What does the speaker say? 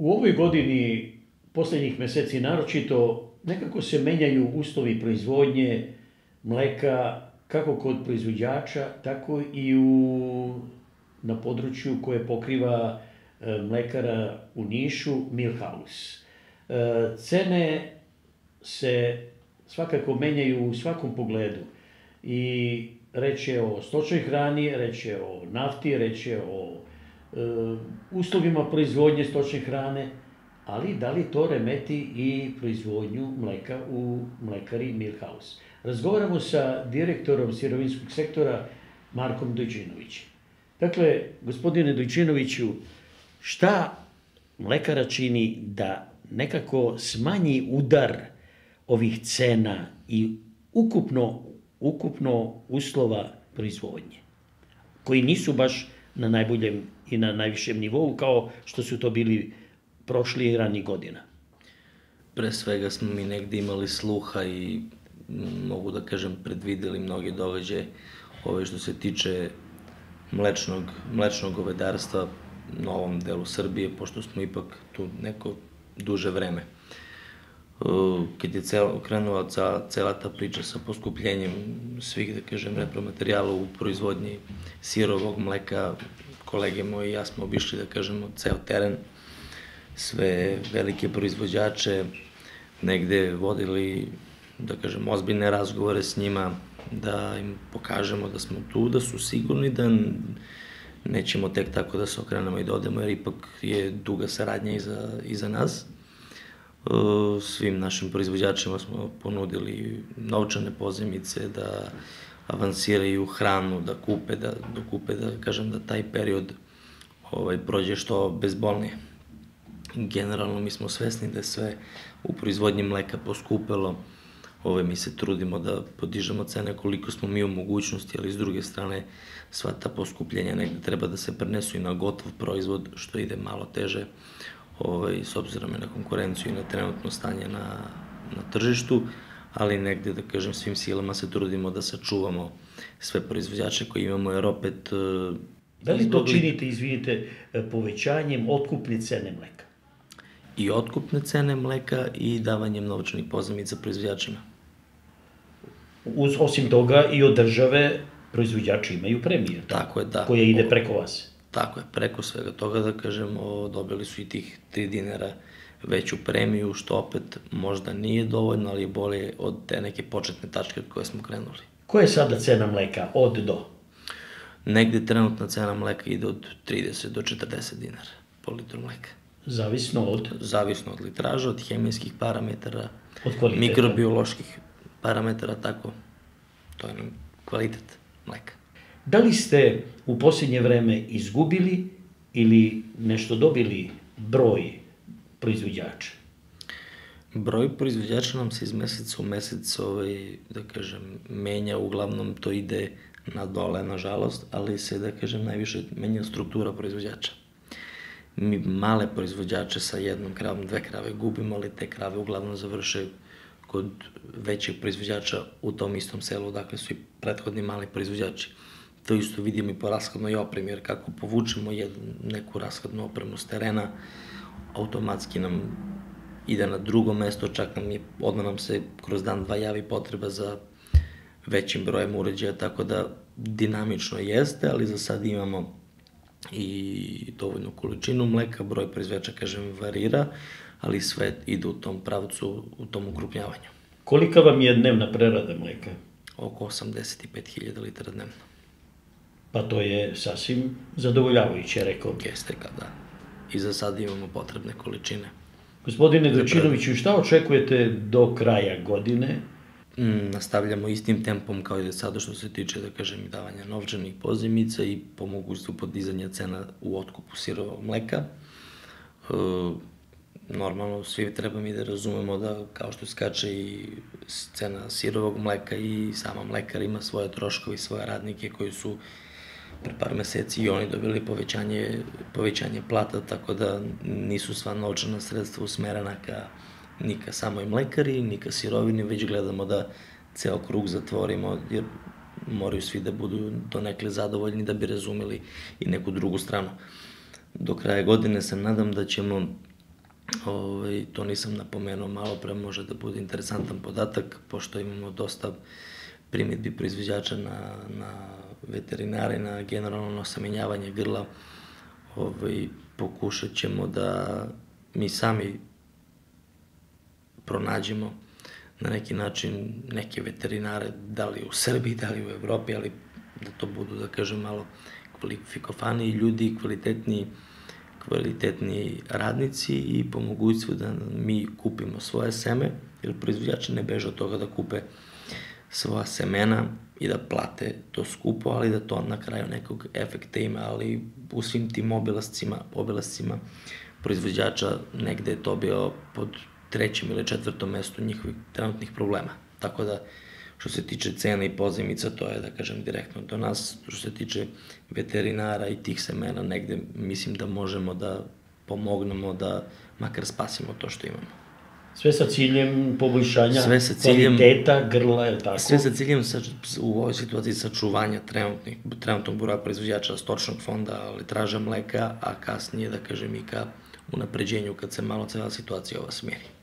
U ovoj godini, poslednjih meseci naročito, nekako se menjaju uslovi proizvodnje mleka, kako kod proizvođača, tako i u, na području koje pokriva e, mlekara u Nišu, Milhouse. E, cene se svakako menjaju u svakom pogledu. I reč je o stočnoj hrani, reč je o nafti, reč je o uslovima proizvodnje stočne hrane, ali da li to remeti i proizvodnju mleka u mlekari Milhouse. Razgovaramo sa direktorom sirovinskog sektora Markom Dojčinovićem. Dakle, gospodine Dojčinoviću, šta mlekara čini da nekako smanji udar ovih cena i ukupno, ukupno uslova proizvodnje, koji nisu baš na najboljem i na najvišem nivou kao što su to bili prošli i rani godina. Pre svega smo mi negde imali sluha i mogu da kažem predvideli mnoge događaje ove što se tiče mlečnog, mlečnog govedarstva na ovom delu Srbije, pošto smo ipak tu neko duže vreme. Kad je cel, krenula ca, cela ta priča sa poskupljenjem svih, da kažem, repromaterijala u proizvodnji sirovog mleka, kolege moji i ja smo obišli, da kažemo, ceo teren, sve velike proizvođače, negde vodili, da kažem, ozbiljne razgovore s njima, da im pokažemo da smo tu, da su sigurni da nećemo tek tako da se okrenemo i da odemo, jer ipak je duga saradnja iza, iza nas. E, svim našim proizvođačima smo ponudili novčane pozemice, da avansiraju hranu, da kupe, da, da kupe, da kažem da taj period ovaj, prođe što bezbolnije. Generalno mi smo svesni da je sve u proizvodnji mleka poskupelo, Ove, mi se trudimo da podižemo cene koliko smo mi u mogućnosti, ali s druge strane sva ta poskupljenja negde treba da se prenesu i na gotov proizvod, što ide malo teže ovaj, s obzirom na konkurenciju i na trenutno stanje na, na tržištu, ali negde, da kažem, svim silama se trudimo da sačuvamo sve proizvođače koje imamo, jer opet... E, da li to činite, izvinite, povećanjem otkupne cene mleka? I otkupne cene mleka i davanjem novčanih pozamica proizvođačima. Uz, osim toga i od države proizvođači imaju premije. Tako je, da. Koja ide preko vas. Tako je, preko svega toga da kažemo, dobili su i tih 3 dinara veću premiju, što opet možda nije dovoljno, ali je bolje od te neke početne tačke od koje smo krenuli. Koja je sada cena mleka od do? Negde trenutna cena mleka ide od 30 do 40 dinara po litru mleka. Zavisno od? Zavisno od litraža, od hemijskih parametara, od kvaliteta. mikrobioloških parametara, tako, to je kvalitet mleka. Da li ste u posljednje vreme izgubili ili nešto dobili broj proizvođača? Broj proizvođača nam se iz meseca u mesec, ovaj, da kažem, menja, uglavnom to ide na dole, nažalost, ali se, da kažem, najviše menja struktura proizvođača. Mi male proizvođače sa jednom kravom, dve krave gubimo, ali te krave uglavnom završe kod većih proizvođača u tom istom selu, dakle su i prethodni mali proizvođači. To isto vidimo i po rashodnoj opremi, jer kako povučemo jednu, neku rashodnu opremu s terena, automatski nam ide na drugo mesto, čak nam je, odmah nam se kroz dan dva javi potreba za većim brojem uređaja, tako da dinamično jeste, ali za sad imamo i dovoljnu količinu mleka, broj proizvođača, kažem, varira, ali sve ide u tom pravcu, u tom ukrupnjavanju. Kolika vam je dnevna prerada mleka? Oko 85.000 litara dnevno. Pa to je sasvim zadovoljavajuće, rekao bih. Jeste kada. I za sad imamo potrebne količine. Gospodine Dočinoviću, šta očekujete do kraja godine? Mm, nastavljamo istim tempom kao i do sada što se tiče, da kažem, davanja novčanih pozimica i po mogućstvu podizanja cena u otkupu sirovog mleka. E, normalno svi treba mi da razumemo da kao što skače i cena sirovog mleka i sama mlekar ima svoje troškovi, svoje radnike koji su pre par meseci i oni dobili povećanje, povećanje plata, tako da nisu sva novčana sredstva usmerena ka ni ka samoj mlekari, ni ka sirovini, već gledamo da ceo krug zatvorimo, jer moraju svi da budu donekle zadovoljni da bi razumeli i neku drugu stranu. Do kraja godine se nadam da ćemo Ovaj, to nisam napomenuo malo pre, može da bude interesantan podatak, pošto imamo dosta primetbi proizvođača na, na veterinare, na generalno osamenjavanje grla. Ovaj, pokušat ćemo da mi sami pronađemo na neki način neke veterinare, da li u Srbiji, da li u Evropi, ali da to budu, da kažem, malo kvalifikovaniji ljudi, kvalitetniji kvalitetni radnici i po mogućstvu da mi kupimo svoje seme, jer proizvođači ne beže od toga da kupe svoja semena i da plate to skupo, ali da to na kraju nekog efekta ima, ali u svim tim obilascima, obilascima proizvođača negde je to bio pod trećem ili četvrtom mestu njihovih trenutnih problema. Tako da, što se tiče cena i pozemica, to je, da kažem, direktno do nas. Što se tiče veterinara i tih semena, negde mislim da možemo da pomognemo da makar spasimo to što imamo. Sve sa ciljem poboljšanja sve sa ciljem, kvaliteta grla, je tako? Sve sa ciljem sa, u ovoj situaciji sačuvanja trenutnih, trenutnog broja proizvođača stočnog fonda, ali traža mleka, a kasnije, da kažem, i ka unapređenju kad se malo cela situacija ova smeri.